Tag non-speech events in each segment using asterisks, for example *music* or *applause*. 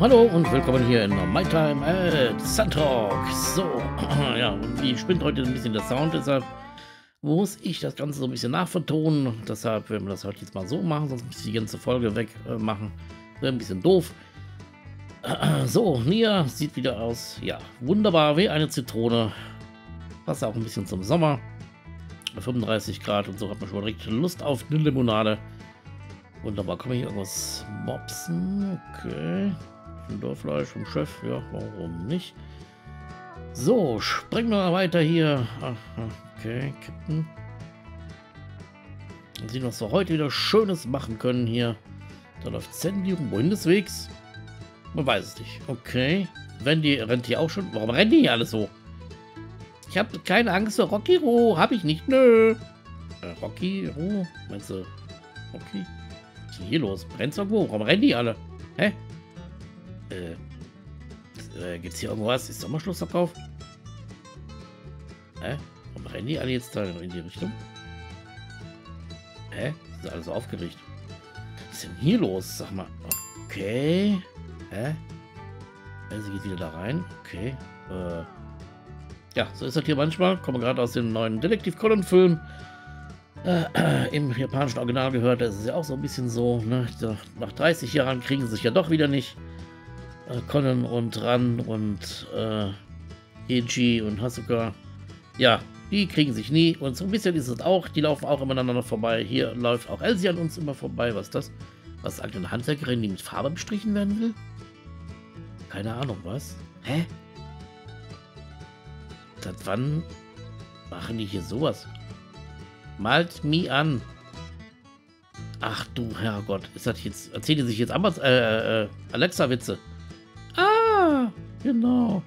Hallo und willkommen hier in My Time at Suntalk. So, *clears throat* ja, und wie spinnt heute ein bisschen der Sound, deshalb muss ich das Ganze so ein bisschen nachvertonen. Deshalb werden wir das heute jetzt mal so machen, sonst muss ich die ganze Folge wegmachen. Äh, Wäre ein bisschen doof. *clears throat* So, Nia sieht wieder aus, ja, wunderbar wie eine Zitrone. Passt auch ein bisschen zum Sommer. 35 Grad und so hat man schon direkt Lust auf eine Limonade. Wunderbar, kann man hier irgendwas mopsen? Okay. Ein Dorffleisch vom Chef, ja, warum nicht? So, springen wir mal weiter hier. Okay, Captain. Mal sehen, was wir heute wieder Schönes machen können hier. Da läuft Sandy des Wegs? Man weiß es nicht. Okay. Wendy rennt hier auch schon. Warum rennen die hier alle so? Ich habe keine Angst vor Rocky Ro. Hab ich nicht. Nö. Äh, Rocky Ro? Meinst du Rocky? Was ist denn hier los? Brennt's irgendwo? Warum rennen die alle? Hä? Äh, äh, gibt's hier irgendwas? Ist Sommerschlussverkauf? Hä? Warum rennen die alle jetzt da in die Richtung? Hä? Ist alles aufgeregt. Was ist denn hier los? Sag mal. Okay. Hä? Also geht wieder da rein. Okay. Äh. Ja, so ist das hier manchmal. Komme gerade aus dem neuen Detektiv Conan-Film. Äh, Im japanischen Original gehört, das ist ja auch so ein bisschen so. Ne? Nach 30 Jahren kriegen sie sich ja doch wieder nicht. Äh, Conan und Ran und äh, Eiji und Hasuka. Ja, die kriegen sich nie. Und so ein bisschen ist es auch. Die laufen auch immer aneinander vorbei. Hier läuft auch Elsie an uns immer vorbei. Was ist das? Was sagt eine Handwerkerin, die mit Farbe bestrichen werden will? Keine Ahnung, was? Hä? Seit wann machen die hier sowas? Malt me an. Ach du Herrgott, ist das jetzt, erzählen sich jetzt Amaz äh, äh, Alexa-Witze? Ah, genau.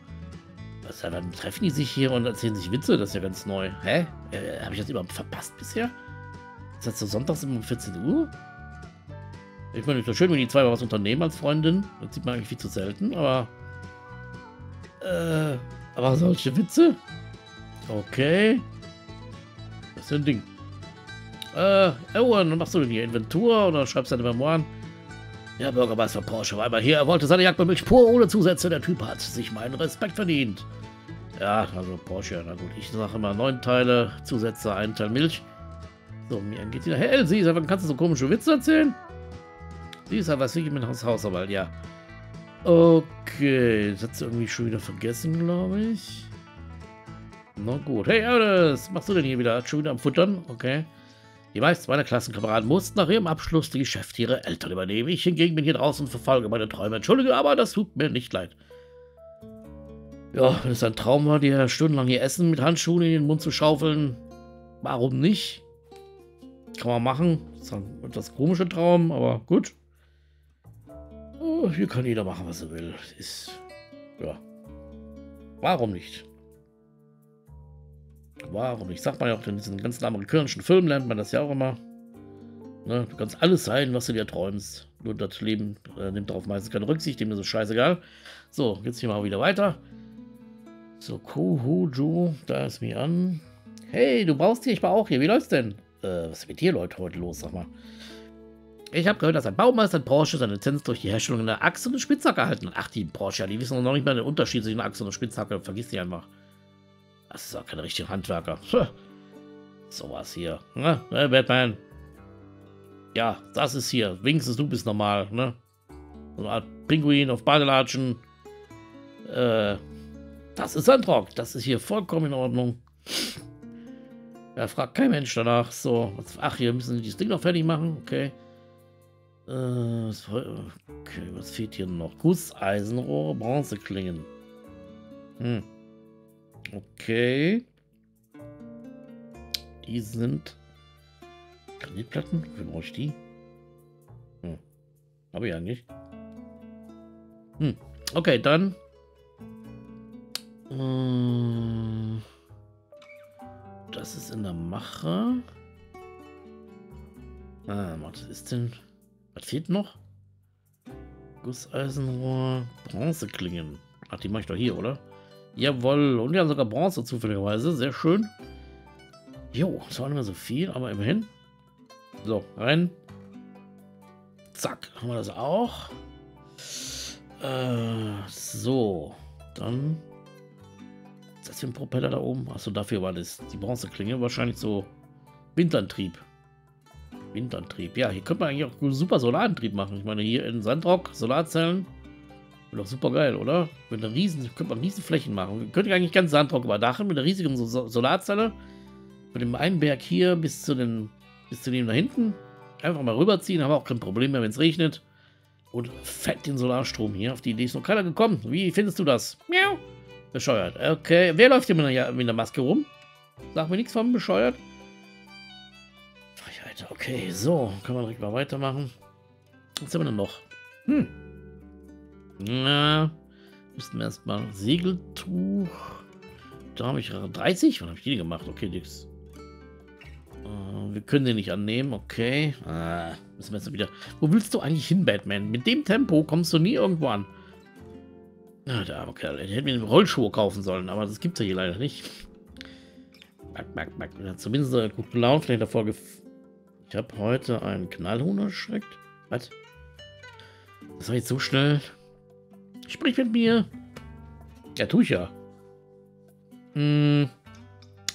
Was, ja, dann treffen die sich hier und erzählen sich Witze, das ist ja ganz neu. Hä? Äh, Habe ich das überhaupt verpasst bisher? Ist das so sonntags um 14 Uhr? Ich meine, ist doch schön, wenn die zwei mal was unternehmen als Freundin. Das sieht man eigentlich viel zu selten, aber... Äh, aber solche Witze? Okay. Das ist ein Ding. Äh, was machst du denn hier? Inventur oder schreibst deine Memoiren? Ja, Bürgermeister Porsche war einmal hier. Er wollte seine Jagd mit Milch pur ohne Zusätze. Der Typ hat sich meinen Respekt verdient. Ja, also Porsche, na gut. Ich sage immer neun Teile Zusätze, ein Teil Milch. So, mir geht's wieder. Hey, Elsie, wann kannst du so komische Witze erzählen? Sie ist aber sicher mit Hausarbeit, ja. Okay, das hat sie irgendwie schon wieder vergessen, glaube ich. Na gut. Hey, was machst du denn hier wieder? Schon wieder am Futtern? Okay. Die meisten meiner Klassenkameraden mussten nach ihrem Abschluss die Geschäfte ihrer Eltern übernehmen. Ich hingegen bin hier draußen und verfolge meine Träume. Entschuldige, aber das tut mir nicht leid. Ja, wenn es ein Traum war, dir stundenlang hier Essen mit Handschuhen in den Mund zu schaufeln, warum nicht? Kann man machen. Das ist ein etwas komischer Traum, aber gut. Oh, hier kann jeder machen, was er will. Ist. Ja. Warum nicht? Warum nicht? Sagt man ja auch in diesen ganzen amerikanischen Filmen, lernt man das ja auch immer. Ne, du kannst alles sein, was du dir träumst. Nur das Leben äh, nimmt darauf meistens keine Rücksicht, dem ist es scheißegal. So, jetzt hier mal wieder weiter. So, Kuhuju, da ist mir an. Hey, du brauchst hier, ich baue auch hier. Wie läuft's denn? Äh, was ist mit dir, Leute, heute los, sag mal? Ich habe gehört, dass ein Baumeister in Porsche seine Lizenz durch die Herstellung einer Achse und Spitzhacke erhalten hat. Ach, die Porsche, die wissen noch nicht mal den Unterschied zwischen Achse und Spitzhacke. Vergiss die einfach. Das ist auch kein richtiger Handwerker. Sowas hier. Ne? ne, Batman? Ja, das ist hier. Wenigstens du bist normal, ne? So eine Art Pinguin auf Badelatschen. Äh, das ist Sandrock. Das ist hier vollkommen in Ordnung. Ja, fragt kein Mensch danach. So, ach, hier müssen sie dieses Ding noch fertig machen. Okay. Äh, was, okay, was fehlt hier noch? Gusseisenrohr, Bronzeklingen. Hm. Okay. Die sind Granitplatten. Wofür brauche ich die? Hm. Habe ich eigentlich. Hm. Okay, dann. Äh, das ist in der Mache. Ah, was ist denn? Was fehlt noch? Gusseisenrohr, Bronzeklingen. Ach, die mache ich doch hier, oder? Jawohl. Und wir haben sogar Bronze zufälligerweise. Sehr schön. Jo, das war nicht mehr so viel, aber immerhin. So, rein. Zack, haben wir das auch. Äh, so. Dann. Ist das für ein Propeller da oben? Achso, dafür war das die Bronzeklinge. Wahrscheinlich so Windantrieb. Windantrieb. Ja, hier könnte man eigentlich auch super Solarantrieb machen. Ich meine, hier in Sandrock, Solarzellen. Wäre doch super geil, oder? Mit einer riesen, könnte man riesen Flächen machen. Wir könnten eigentlich ganz Sandrock überdachen mit einer riesigen so Solarzelle. Von dem einen Berg hier bis zu den, bis zu dem da hinten. Einfach mal rüberziehen, haben wir auch kein Problem mehr, wenn es regnet. Und fett den Solarstrom hier. Auf die Idee ist noch keiner gekommen. Wie findest du das? Miau. Bescheuert. Okay, wer läuft hier mit einer, mit einer Maske rum? Sag mir nichts von bescheuert. Frechheit. Okay, so. Kann man direkt mal weitermachen. Was haben wir denn noch? Hm. Na, müssten wir erstmal Segeltuch. Da habe ich 30. Wann habe ich die gemacht? Okay, nix. Uh, wir können den nicht annehmen. Okay. Ah, müssen wir jetzt wieder. Wo willst du eigentlich hin, Batman? Mit dem Tempo kommst du nie irgendwo an. Ah, der arme Kerl. Der hätte mir einen Rollschuh kaufen sollen, aber das gibt es ja hier leider nicht. Back, back, back. Zumindest äh, gut gelaunt. Vielleicht davor gef Ich habe heute einen Knallhuhn erschreckt. Was? Das war jetzt so schnell. Sprich mit mir. Ja, tu ich ja. Hm.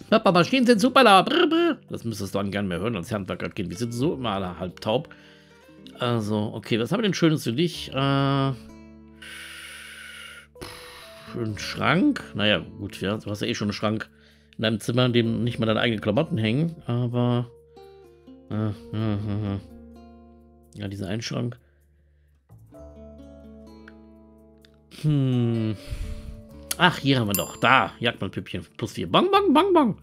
Papa, Maschinen sind super laut. Das müsstest du dann gerne mehr hören als Handwerkerkind. Wir sind so immer alle halb taub. Also, okay, was haben wir denn Schönes für dich? Äh. Ein Schrank. Naja, gut, ja, du hast ja eh schon einen Schrank in deinem Zimmer, in dem nicht mal deine eigenen Klamotten hängen, aber. Äh, äh, äh, ja, dieser Einschrank. Hm. Ach, hier haben wir doch. Da, Jagdmannpüppchen. Plus 4. Bang, bang, bang, bang.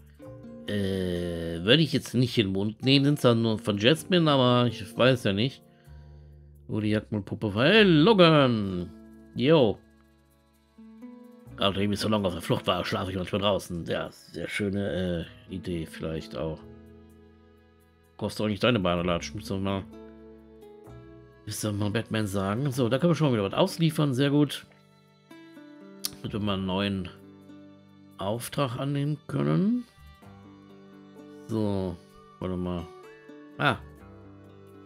Äh, würde ich jetzt nicht in den Mund nehmen. Sind zwar nur von Jasmine, aber ich weiß ja nicht. Wo die Jagdmannpuppe war. Hey, Logan. Yo. Nachdem ich so lange auf der Flucht war, schlafe ich manchmal draußen. Ja, sehr schöne äh, Idee vielleicht auch. Kostet auch nicht deine Beine latschen. Müsst ihr mal, müsst ihr mal Batman sagen. So, da können wir schon mal wieder was ausliefern. Sehr gut. Damit wir mal einen neuen Auftrag annehmen können. So, warte mal. Ah,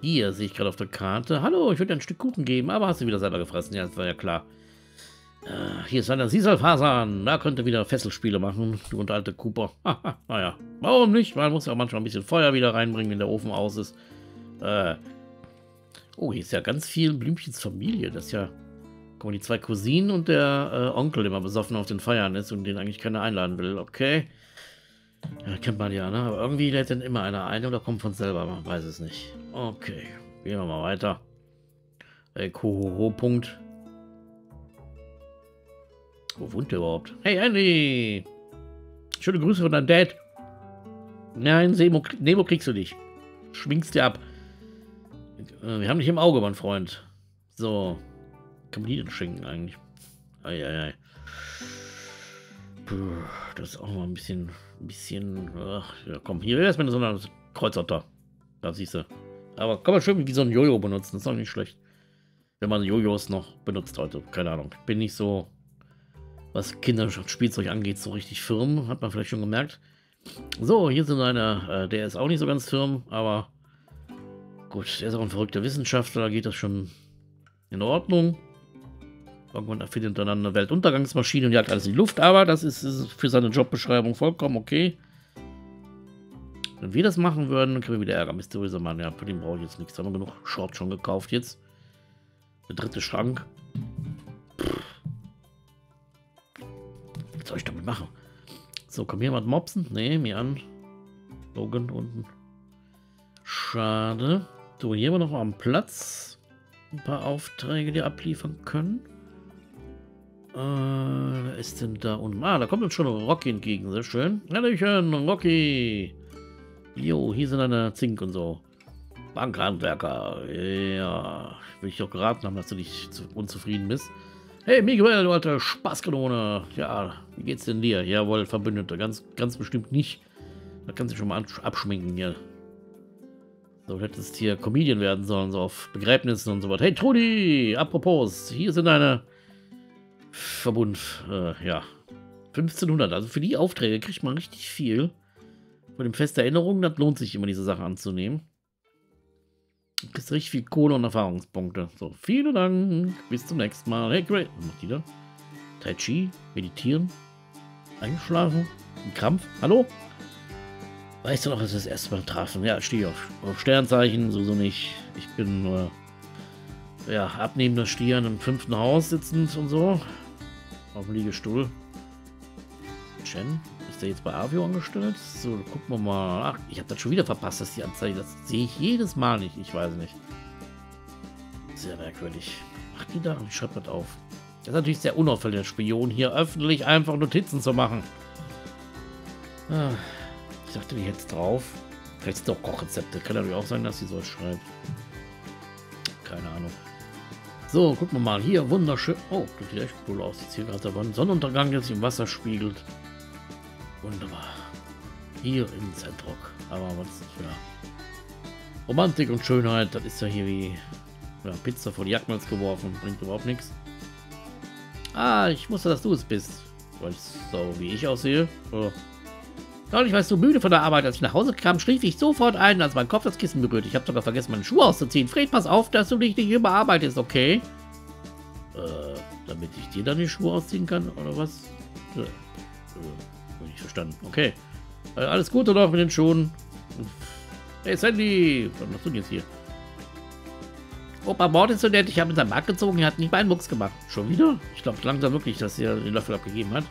hier sehe ich gerade auf der Karte. Hallo, ich würde ein Stück Kuchen geben, aber hast du wieder selber gefressen. Ja, das war ja klar. Äh, hier ist einer Sisal-Fasan. Da könnte wieder Fesselspiele machen, du und alte Cooper. *laughs* naja, warum nicht? Man muss ja manchmal ein bisschen Feuer wieder reinbringen, wenn der Ofen aus ist. Äh, oh, hier ist ja ganz viel Blümchens Familie. Das ist ja Guck die zwei Cousinen und der äh, Onkel, der immer besoffen auf den Feiern ist und den eigentlich keiner einladen will. Okay. Ja, kennt man ja, ne? Aber irgendwie lädt dann immer einer ein oder kommt von selber. Man weiß es nicht. Okay. Gehen wir mal weiter. Ey, Kohoho, Punkt. Wo wohnt der überhaupt? Hey, Andy! Schöne Grüße von deinem Dad. Nein, Nemo, Nemo kriegst du nicht. Schwingst dir ab. Äh, wir haben dich im Auge, mein Freund. So kann man die denn schenken eigentlich? Eieiei. Puh, das ist auch mal ein bisschen, ein bisschen, ach, ja komm, hier ist mit so einer Kreuzotter. Da siehst du. Aber kann man schön wie so ein Jojo benutzen, das ist auch nicht schlecht. Wenn man Jojos noch benutzt heute, keine Ahnung. Bin nicht so, was Kinderspielzeug angeht, so richtig firm, hat man vielleicht schon gemerkt. So, hier sind eine, äh, der ist auch nicht so ganz firm, aber gut, der ist auch ein verrückter Wissenschaftler, da geht das schon in Ordnung. Irgendwann erfindet er dann eine Weltuntergangsmaschine und jagt alles in die Luft, aber das ist, ist für seine Jobbeschreibung vollkommen okay. Wenn wir das machen würden, kriegen wir wieder Ärger. Mysteriöser Mann, ja, für den brauche ich jetzt nichts. Haben wir genug Short schon gekauft jetzt. Der dritte Schrank. Was soll ich damit machen? So, kann mir jemand mopsen? Nee, mir an. Logan unten. Schade. So, hier haben wir noch am Platz ein paar Aufträge, die abliefern können. Äh, wer ist denn da unten? Ah, da kommt uns schon Rocky entgegen. Sehr schön. Hallöchen, Rocky. Jo, hier sind eine Zink und so. Bankhandwerker. Ja, will ich doch geraten haben, dass du nicht unzufrieden bist. Hey, Miguel, du alter Spaßkanone. Ja, wie geht's denn dir? Jawohl, Verbündete. Ganz, ganz bestimmt nicht. Da kannst du schon mal abschminken hier. So, du hättest hier Comedian werden sollen, so auf Begräbnissen und so was. Hey, Trudi, apropos, hier sind deine Verbund, äh, ja. 1500. Also für die Aufträge kriegt man richtig viel. Von dem Fest der Erinnerung, das lohnt sich immer, diese Sache anzunehmen. kriegst richtig viel Kohle und Erfahrungspunkte. So, vielen Dank. Bis zum nächsten Mal. Hey, great. Was macht die da? Tai Chi? Meditieren? Eingeschlafen? Ein Krampf? Hallo? Weißt du noch, dass wir das erste Mal trafen? Ja, stehe auf, auf Sternzeichen, so so nicht. Ich bin nur, ja, abnehmender Stier einem fünften Haus sitzend und so. Auf dem Liegestuhl. Chen? Ist der jetzt bei Avio angestellt? So, gucken wir mal. Ach, ich habe das schon wieder verpasst, dass die Anzeige. Das sehe ich jedes Mal nicht. Ich weiß nicht. Sehr merkwürdig. Ach, die da. Ich schreibe das auf. Das ist natürlich sehr unauffällig, der Spion hier öffentlich einfach Notizen zu machen. Ah, ich dachte, die jetzt drauf. Vielleicht sind doch Kochrezepte. Kann natürlich auch sein, dass sie sowas schreibt. Keine Ahnung. So, gucken wir mal. Hier, wunderschön. Oh, das sieht echt cool aus. Jetzt hier gerade der Sonnenuntergang, der sich im Wasser spiegelt. Wunderbar. Hier in Zentrock. Aber was für Romantik und Schönheit, das ist ja hier wie ja, Pizza vor die Jagdmalz geworfen. Bringt überhaupt nichts. Ah, ich wusste, dass du es bist. Weißt so, wie ich aussehe? Oder? Gar nicht, weißt du, müde von der Arbeit. Als ich nach Hause kam, schlief ich sofort ein, als mein Kopf das Kissen berührt. Ich habe sogar vergessen, meine Schuhe auszuziehen. Fred, pass auf, dass du dich nicht überarbeitest, okay? Äh, damit ich dir dann die Schuhe ausziehen kann, oder was? Äh, äh, nicht verstanden. Okay. Äh, alles Gute noch mit den Schuhen. Hey Sandy, was machst du denn jetzt hier? Opa Mord ist so nett, ich habe in seinen Markt gezogen, er hat nicht meinen Mucks gemacht. Schon wieder? Ich glaube langsam wirklich, dass er den Löffel abgegeben hat.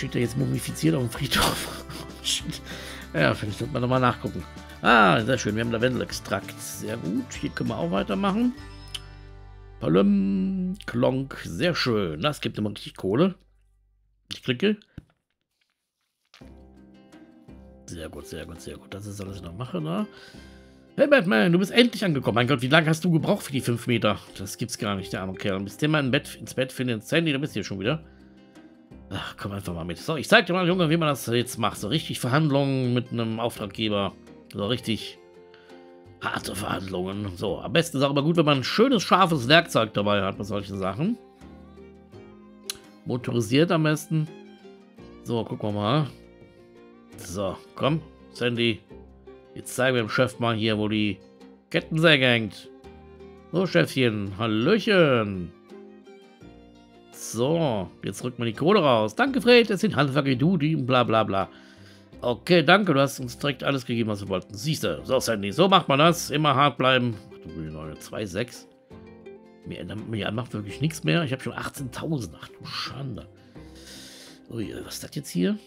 Steht er jetzt mumifiziert auf dem Friedhof? *laughs* ja, vielleicht sollte man nochmal nachgucken. Ah, sehr schön, wir haben Lavendelextrakt. Sehr gut, hier können wir auch weitermachen. Palüm, Klonk, sehr schön. Das gibt immer richtig Kohle. Ich klicke. Sehr gut, sehr gut, sehr gut. Das ist alles, was ich noch mache, ne? Hey Batman, du bist endlich angekommen. Mein Gott, wie lange hast du gebraucht für die 5 Meter? Das gibt's gar nicht, der arme Kerl. Bis der mal Bett, ins Bett findet. Sandy, da bist du hier schon wieder. Ach, komm einfach mal mit. So, ich zeig dir mal, Junge, wie man das jetzt macht. So richtig Verhandlungen mit einem Auftraggeber. So richtig harte Verhandlungen. So, am besten ist auch immer gut, wenn man ein schönes, scharfes Werkzeug dabei hat bei solchen Sachen. Motorisiert am besten. So, gucken wir mal. So, komm, Sandy. Jetzt zeigen wir dem Chef mal hier, wo die Kettensäge hängt. So, Chefchen. Hallöchen. So, jetzt rückt man die Kohle raus. Danke, Fred. Das sind Handwerker wie du, die bla bla bla. Okay, danke. Du hast uns direkt alles gegeben, was wir wollten. Siehst du. So, Sandy. So macht man das. Immer hart bleiben. Ach du Neue 2,6. Mir, mir macht wirklich nichts mehr. Ich habe schon 18.000. Ach du Schande. Ui, was ist das jetzt hier?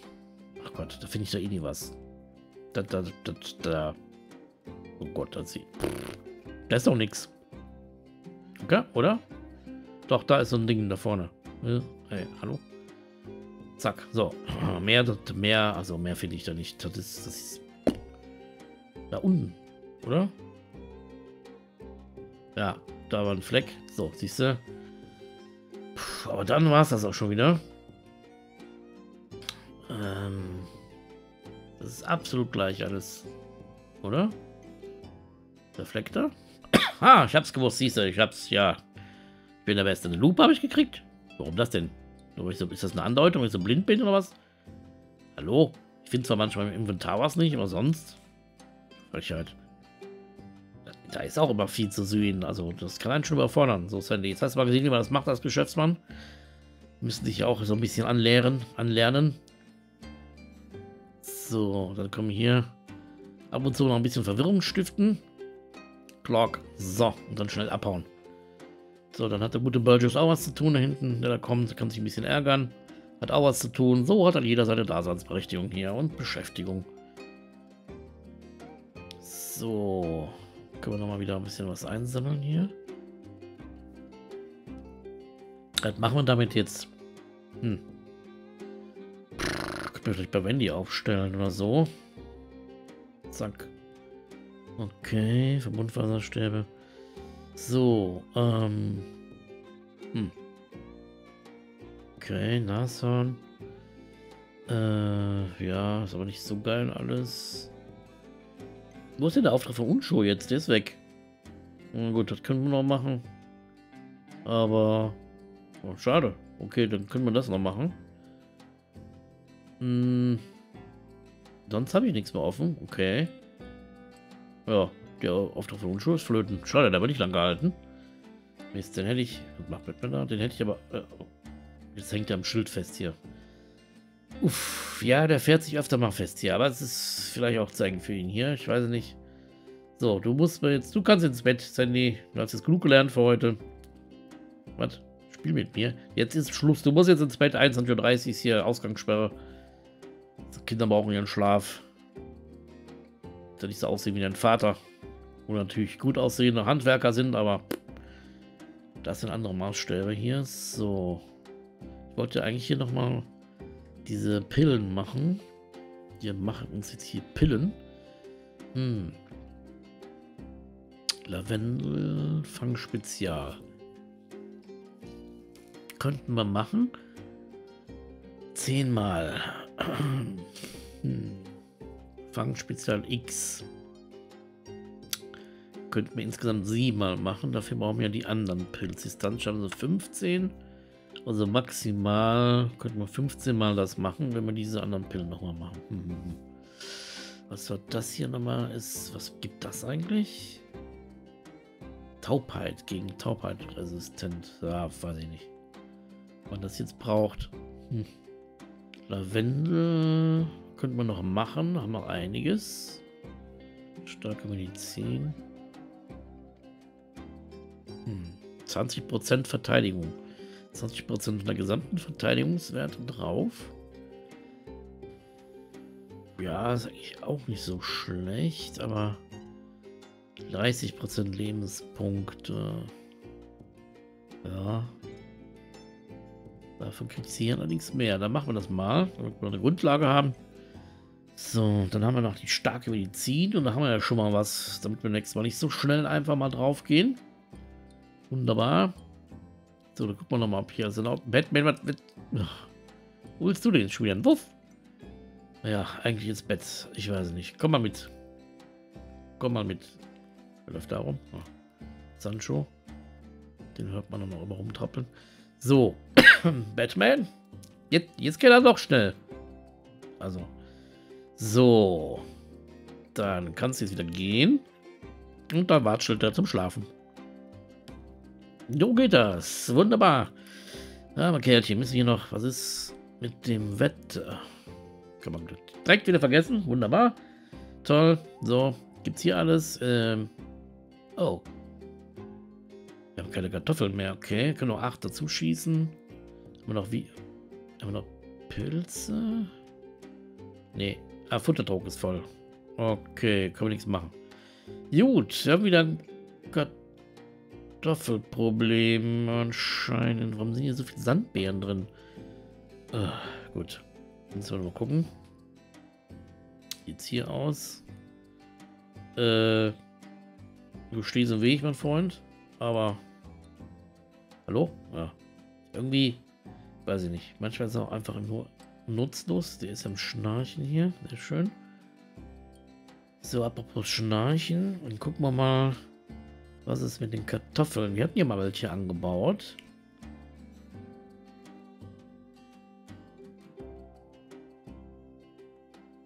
Ach Gott, da finde ich doch eh nie was. Da, da, da, da. Oh Gott, da sieht. Da ist doch nichts. Okay, oder? Doch, da ist so ein Ding da vorne. Hey, hallo? Zack, so. *clears throat* Mehr, mehr, also mehr finde ich da nicht. Das ist, das ist *clears throat* da unten, oder? Ja, da war ein Fleck. So, siehst du? Aber dann war es das auch schon wieder. Ähm, das ist absolut gleich alles. Oder? Reflektor? *clears throat* ah, ich hab's gewusst, siehst du, ich hab's, ja. Ich bin der Beste. Eine Lupe habe ich gekriegt? Warum das denn? Ist das eine Andeutung, wenn ich so blind bin oder was? Hallo? Ich finde zwar manchmal im Inventar was nicht, aber sonst. Frechheit. Da ist auch immer viel zu sehen. Also, das kann einen schon überfordern. So, Sandy. Jetzt hast du mal gesehen, wie man das macht als Geschäftsmann. Müssen sich auch so ein bisschen anlernen. anlernen. So, dann kommen hier ab und zu noch ein bisschen Verwirrung stiften. Clock. So, und dann schnell abhauen. So, dann hat der gute Burgess auch was zu tun da hinten, der da kommt, kann sich ein bisschen ärgern. Hat auch was zu tun. So hat dann jeder seine Daseinsberechtigung hier und Beschäftigung. So. Können wir nochmal wieder ein bisschen was einsammeln hier. Was machen wir damit jetzt? Hm. Können wir vielleicht bei Wendy aufstellen oder so. Zack. Okay, Verbundfaserstäbe. So, ähm. Hm. Okay, Nashorn. Äh, ja, ist aber nicht so geil alles. Wo ist denn der Auftrag von Unschuh jetzt? Der ist weg. Na gut, das können wir noch machen. Aber. Oh, schade. Okay, dann können wir das noch machen. Hm. Sonst habe ich nichts mehr offen. Okay. Ja, Der Auftrag von Unschuld flöten. Schade, der wird nicht lang gehalten. Mist, den hätte ich. Was Batman da? Den hätte ich aber. Äh, jetzt hängt er am Schild fest hier. Uff, ja, der fährt sich öfter mal fest hier. Aber es ist vielleicht auch zeigen für ihn hier. Ich weiß nicht. So, du musst jetzt. Du kannst ins Bett, Sandy. Du hast jetzt genug gelernt für heute. Was? Spiel mit mir. Jetzt ist Schluss. Du musst jetzt ins Bett. 21.30 Uhr ist hier Ausgangssperre. Die Kinder brauchen ihren Schlaf. Dass nicht so aussehen wie dein Vater. Wo natürlich gut aussehende Handwerker sind, aber das sind andere Maßstäbe hier. So. Ich wollte eigentlich hier nochmal diese Pillen machen. Wir machen uns jetzt hier Pillen. Hm. Lavendel Fang Spezial. Könnten wir machen. Zehnmal. *clears throat* hm. Fang X. Könnten wir insgesamt siebenmal machen. Dafür brauchen wir die anderen. Dann schaffen wir 15. Also maximal könnten wir 15 Mal das machen, wenn wir diese anderen Pillen nochmal machen. Hm, hm, hm. Was war das hier nochmal ist? Was gibt das eigentlich? Taubheit gegen Taubheit resistent. Ja, weiß ich nicht. Man das jetzt braucht. Hm. Lavendel könnte man noch machen. Haben wir einiges. Starke Medizin. 20% Verteidigung. 20% der gesamten Verteidigungswerte drauf. Ja, ist eigentlich auch nicht so schlecht, aber 30% Lebenspunkte. Ja. Davon kriegt sie allerdings mehr. Dann machen wir das mal, damit wir eine Grundlage haben. So, dann haben wir noch die starke Medizin und da haben wir ja schon mal was, damit wir nächstes Mal nicht so schnell einfach mal drauf gehen. Wunderbar. So, dann gucken wir nochmal, ob hier sind auch Batman, was, was wo willst du den schon? Wuff! Ja, eigentlich ins Bett. Ich weiß nicht. Komm mal mit. Komm mal mit. Wer läuft da rum? Oh. Sancho. Den hört man noch immer rumtrappeln. So. *coughs* Batman. Jetzt, jetzt geht er doch schnell. Also. So. Dann kannst du jetzt wieder gehen. Und dann Wartschild da zum Schlafen. So geht das. Wunderbar. Aber Kerlchen, müssen wir noch. Was ist mit dem Wetter? Kann man direkt wieder vergessen. Wunderbar. Toll. So, gibt's hier alles. Ähm. Oh. Wir haben keine Kartoffeln mehr. Okay, können noch acht dazu schießen. Haben wir noch wie. Haben wir noch Pilze? Nee. Ah, Futterdruck ist voll. Okay, können wir nichts machen. Gut, wir haben wieder Kartoffeln. Kartoffelproblem anscheinend. Warum sind hier so viele Sandbeeren drin? Uh, gut. Jetzt wollen wir mal gucken. Sieht's hier aus? Äh, du stehst im Weg, mein Freund. Aber. Hallo? Ja. Irgendwie. Weiß ich nicht. Manchmal ist er auch einfach nur nutzlos. Der ist am Schnarchen hier. Sehr schön. So, apropos Schnarchen. Dann gucken wir mal. Was ist mit den Kartoffeln? Wir hatten ja mal welche angebaut.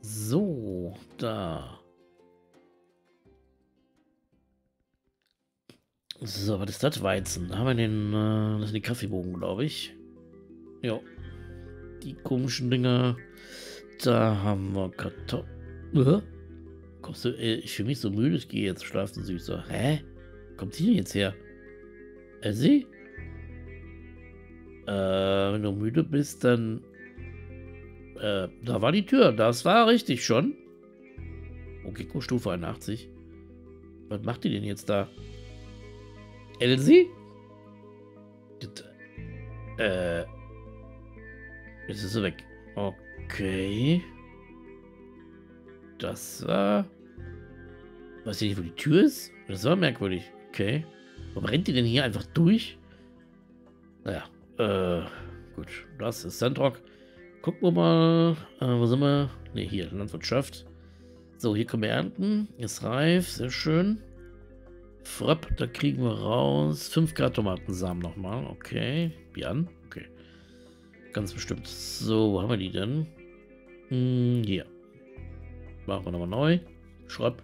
So, da. So, was ist das? Weizen. Da haben wir den, äh, das sind die Kaffeebogen, glaube ich. Ja. Die komischen Dinger. Da haben wir Kartoffeln. Äh? Ich fühle mich so müde, ich gehe jetzt schlafen. Süßer. Hä? Kommt sie denn jetzt her? Elsie? Äh, wenn du müde bist, dann... Äh, da war die Tür. Das war richtig schon. Okay, oh, Stufe 81. Was macht die denn jetzt da? Elsie? Äh... Jetzt ist sie weg. Okay. Das war... Weiß ich nicht, wo die Tür ist? Das war merkwürdig. Okay. Warum rennt die denn hier einfach durch? Naja, äh, gut. Das ist Sandrock. Gucken wir mal. Äh, wo sind wir? Ne, hier, Landwirtschaft. So, hier können wir ernten. Ist reif, sehr schön. Frapp, da kriegen wir raus. 5 Grad Tomatensamen nochmal. Okay. An? Okay. Ganz bestimmt. So, wo haben wir die denn? Hm, hier. Machen wir nochmal neu. Schrapp.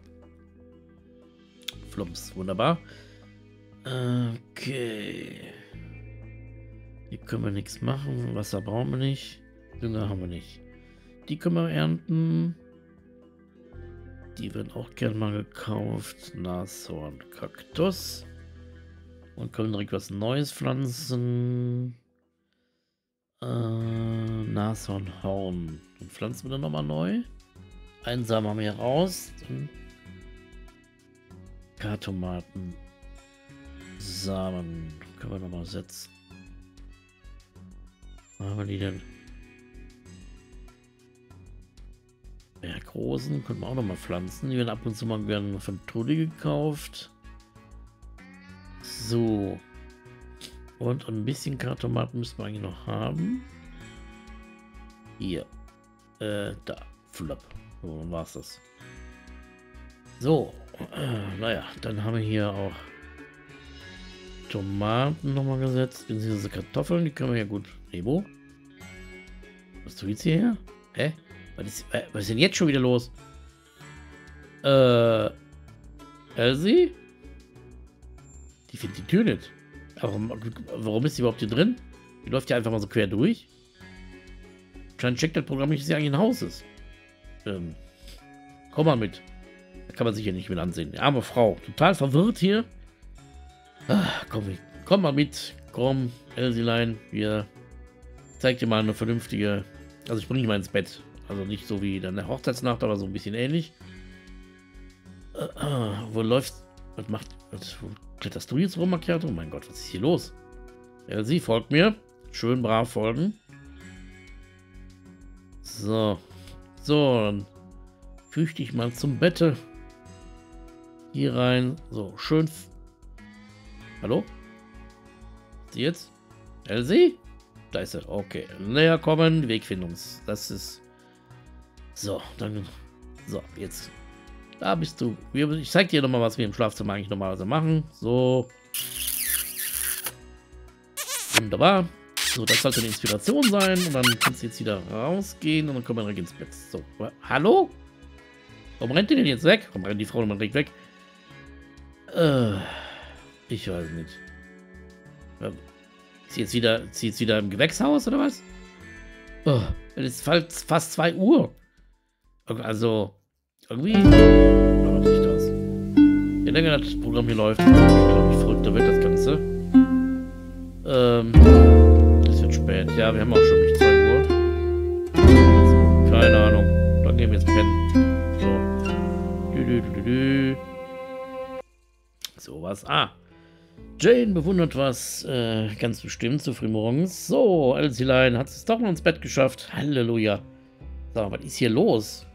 Flumps, wunderbar. Okay. Hier können wir nichts machen. Wasser brauchen wir nicht. Dünger haben wir nicht. Die können wir ernten. Die werden auch gern mal gekauft. Nashorn, Kaktus. Und können direkt was Neues pflanzen. Äh, Nashornhorn. Dann pflanzen wir dann nochmal neu. Einen Samen haben wir raus. Kartomaten. Samen. Können wir nochmal setzen. Wo haben wir die denn? Bergrosen können wir auch nochmal pflanzen. Die werden ab und zu mal gerne von Trudi gekauft. So. Und ein bisschen Kartomaten müssen wir eigentlich noch haben. Hier. Äh, da. Flop. So, dann war's das. So. Äh, naja, dann haben wir hier auch Tomaten nochmal gesetzt. Beziehungsweise Kartoffeln, die können wir ja gut. Nebo? Was tut jetzt hierher? Hä? Was ist, äh, was ist denn jetzt schon wieder los? Äh. Elsie? Die findet die Tür nicht. Warum, warum ist sie überhaupt hier drin? Die läuft ja einfach mal so quer durch. Scheint checkt das Programm nicht, dass sie eigentlich ein Haus ist. Ähm, komm mal mit. Kann man sich ja nicht mit ansehen. Die arme Frau. Total verwirrt hier. Ach, komm, komm mal mit. Komm, Elsilein. Wir zeig dir mal eine vernünftige. Also ich bringe dich mal ins Bett. Also nicht so wie deine Hochzeitsnacht, aber so ein bisschen ähnlich. Äh, äh, wo läuft. Was macht. Was, wo kletterst du jetzt rum, Macchiato? Oh mein Gott, was ist hier los? Ja, sie folgt mir. Schön brav folgen. So. So, dann füge dich mal zum Bette. Hier rein. So, schön. Hallo? Sie jetzt? Elsie? Da ist er. Okay. Näher kommen. Wegfindungs. Das ist so, dann. So, jetzt. Da bist du. Ich zeig dir nochmal, was wir im Schlafzimmer eigentlich normalerweise machen. So. Wunderbar. So, das sollte eine Inspiration sein. Und dann kannst du jetzt wieder rausgehen und dann kommen wir direkt ins Bett. So. Hallo? Warum rennt ihr denn jetzt weg? Warum rennt die Frau nochmal direkt weg? Äh, ich weiß nicht. Ist jetzt wieder, ist jetzt wieder im Gewächshaus oder was? Oh, es ist fast 2 Uhr. Also, irgendwie macht sich das. Je länger das Programm hier läuft, glaube ich, verrückter wird das Ganze. Ähm, es wird spät. Ja, wir haben auch schon nicht 2 Uhr. Keine Ahnung. Dann gehen wir jetzt pennen. So. Dü, dü, dü, dü. So was. Ah. Jane bewundert was, äh, ganz bestimmt, zu früh morgens. So, Elsilein hat es doch noch ins Bett geschafft. Halleluja. So, was ist hier los?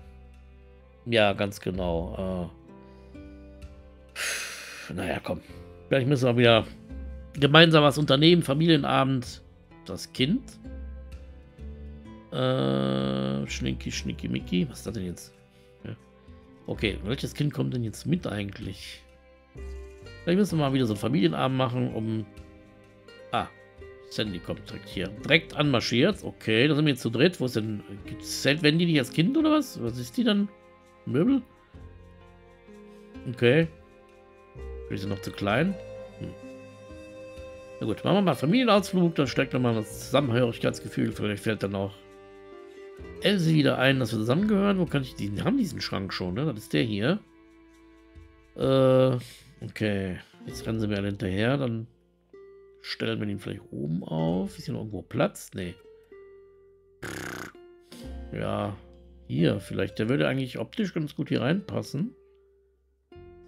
Ja, ganz genau. Äh, naja, komm. Vielleicht müssen wir wieder gemeinsam was unternehmen. Familienabend. Das Kind. Äh, Schnicki, Schnicki, Mickey. Was ist das denn jetzt? Okay, welches Kind kommt denn jetzt mit eigentlich? Vielleicht müssen wir mal wieder so einen Familienabend machen, um... Ah, Sandy kommt direkt hier. Direkt anmarschiert. Okay, da sind wir jetzt zu dritt. Wo ist denn... Zählt Wendy nicht als Kind oder was? Was ist die dann? Möbel? Okay. Ist sie noch zu klein? Hm. Na gut, machen wir mal Familienausflug, dann steckt nochmal das Zusammenhörigkeitsgefühl. Vielleicht fällt dann auch Elsie wieder ein, dass wir zusammengehören. Wo kann ich diesen? Haben diesen Schrank schon, ne? Das ist der hier. Äh, okay. Jetzt rennen sie mir alle hinterher. Dann stellen wir ihn vielleicht oben auf. Ist hier noch irgendwo Platz? Nee. Ja, hier, vielleicht. Der würde eigentlich optisch ganz gut hier reinpassen.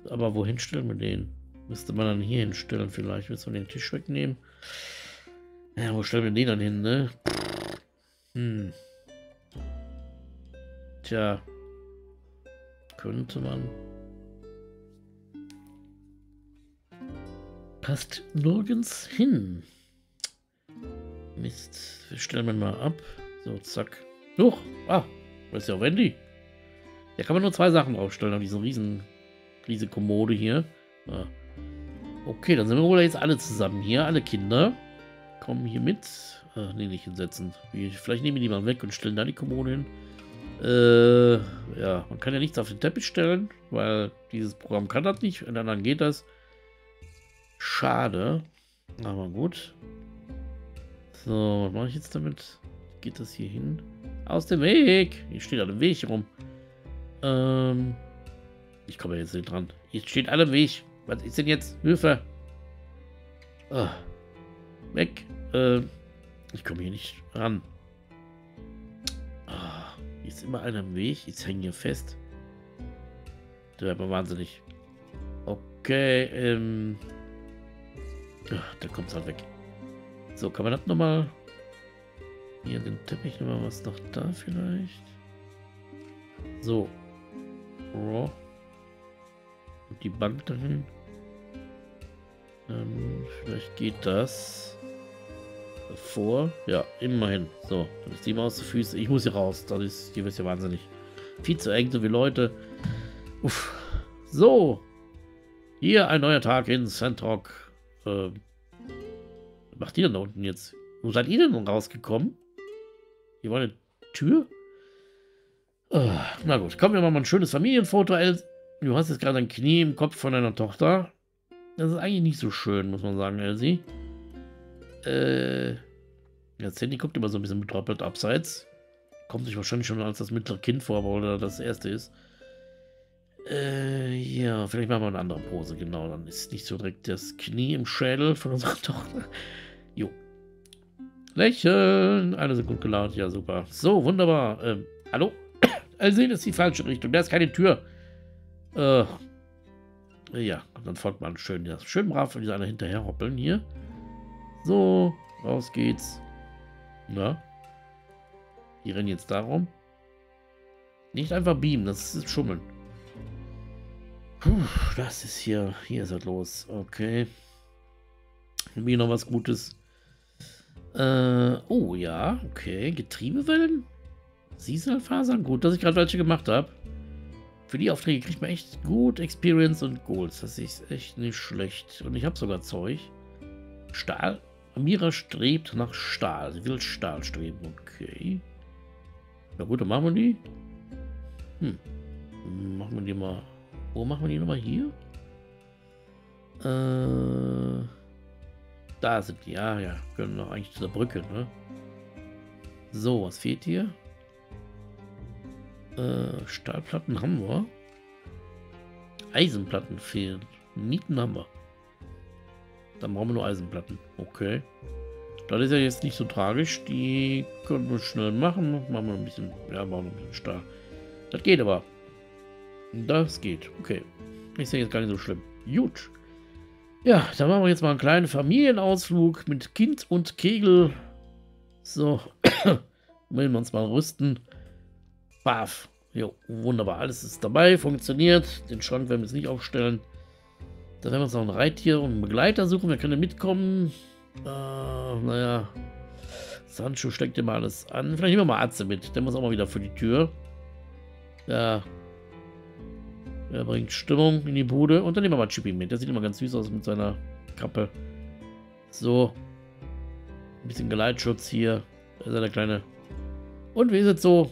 Aber wohin stellen wir den? Müsste man dann hier hinstellen vielleicht. Müssen wir den Tisch wegnehmen. Ja, wo stellen wir den dann hin, ne? Hm. Tja. Könnte man. Passt nirgends hin. Mist. Stellen wir mal ab. So, zack. Huch. Ah, das ist ja Wendy. Da kann man nur zwei Sachen draufstellen auf diesen riesen, riesen Kommode hier. Ja. Okay, dann sind wir wohl jetzt alle zusammen hier. Alle Kinder kommen hier mit. Ach, nee, nicht hinsetzen. Vielleicht nehmen wir die mal weg und stellen da die Kommode hin. Äh, ja, man kann ja nichts auf den Teppich stellen, weil dieses Programm kann das nicht. Und dann geht das. Schade. Aber gut. So, was mache ich jetzt damit? Geht das hier hin? Aus dem Weg! Hier steht alle Weg rum. Ähm. Ich komme jetzt nicht dran. Hier steht alle Weg. Was ist denn jetzt? Hilfe! Oh. Weg. Äh, ich komme hier nicht ran. Oh, hier ist immer einer im Weg. Ich hänge hier fest. Der mal wahnsinnig. Okay, ähm. Oh, da kommt es halt weg. So, kann man das nochmal... Hier den Teppich nochmal was noch da vielleicht? So. Oh. Und die Bank dahin. Ähm, vielleicht geht das. Vor. Ja, immerhin. So, dann ist die Maus zu Füße. Ich muss hier raus. Das ist, hier wird ja wahnsinnig. Viel zu eng, so wie Leute. Uff. So. Hier ein neuer Tag in Sandrock. Ähm, was macht ihr denn da unten jetzt? Wo seid ihr denn rausgekommen? Hier war eine Tür? Oh, na gut, kommen wir mal ein schönes Familienfoto. Du hast jetzt gerade ein Knie im Kopf von deiner Tochter. Das ist eigentlich nicht so schön, muss man sagen, Elsie. Äh, ja, Sandy guckt immer so ein bisschen betröppelt abseits. Kommt sich wahrscheinlich schon als das mittlere Kind vor, weil das erste ist. Äh, ja, vielleicht machen wir eine andere Pose, genau. Dann ist nicht so direkt das Knie im Schädel von unserer *laughs* Tochter. Jo. Lächeln. Eine Sekunde gelaunt. Ja, super. So, wunderbar. Ähm, hallo? *coughs* Also, das ist die falsche Richtung. Da ist keine Tür. Äh, ja, dann folgt man schön, ja, schön brav von dieser einer hinterher hoppeln hier. So, raus geht's. Na? Die rennen jetzt darum. Nicht einfach beamen, das ist Schummeln. Puh, das ist hier, hier ist halt los. Okay. Wie noch was Gutes. Äh, oh ja, okay. Getriebewellen? Seasonal-Fasern? Gut, dass ich gerade welche gemacht habe. Für die Aufträge kriegt man echt gut Experience und Golds. Das ist echt nicht schlecht. Und ich habe sogar Zeug. Stahl. Amira strebt nach Stahl. Sie will Stahl streben. Okay. Na gut, dann machen wir die. Hm. Machen wir die mal. Wo machen wir die nochmal hier? Äh. Da sind die. Ja, ja. Können noch eigentlich zu der Brücke, ne? So, was fehlt hier? Äh, Stahlplatten haben wir. Eisenplatten fehlen. Nieten haben wir. Dann brauchen wir nur Eisenplatten. Okay. Das ist ja jetzt nicht so tragisch. Die können wir schnell machen. Machen wir ein bisschen. Ja, machen wir ein bisschen Stahl. Das geht aber. Das geht. Okay. Ist ja jetzt gar nicht so schlimm. Gut. Ja, dann machen wir jetzt mal einen kleinen Familienausflug mit Kind und Kegel. So. Wollen wir uns mal rüsten. Baf. Jo, wunderbar. Alles ist dabei, funktioniert. Den Schrank werden wir jetzt nicht aufstellen. Da werden wir uns noch ein Reittier und einen Begleiter suchen. Wer könnte mitkommen? Äh, naja. Sancho steckt immer alles an. Vielleicht nehmen wir mal Atze mit. Der muss auch mal wieder für die Tür. Ja. Er bringt Stimmung in die Bude. Und dann nehmen wir mal Chippy mit. Der sieht immer ganz süß aus mit seiner Kappe. So. Ein bisschen Geleitschutz hier. Da ist er der kleine. Und wie ist es so?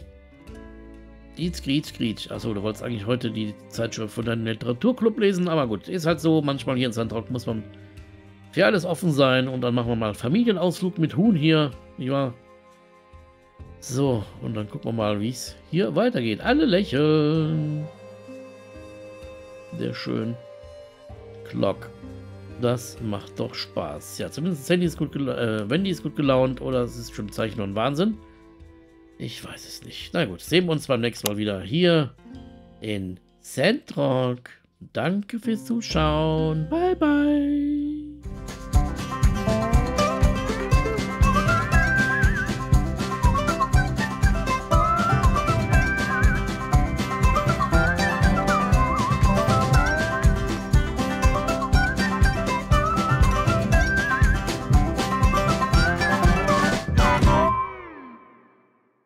Dietz, Grietz, Grietz. Achso, du wolltest eigentlich heute die Zeitschrift von deinem Literaturclub lesen, aber gut, ist halt so, manchmal hier in Sandrock muss man für alles offen sein und dann machen wir mal Familienausflug mit Huhn hier, wahr? So, und dann gucken wir mal, wie es hier weitergeht. Alle lächeln. Sehr schön. Clock. Das macht doch Spaß. Ja, zumindest Sandy ist gut äh, Wendy ist gut gelaunt oder es ist schon Zeichen und Wahnsinn. Ich weiß es nicht. Na gut, sehen wir uns beim nächsten Mal wieder hier in Sandrock. Danke fürs Zuschauen. Bye, bye.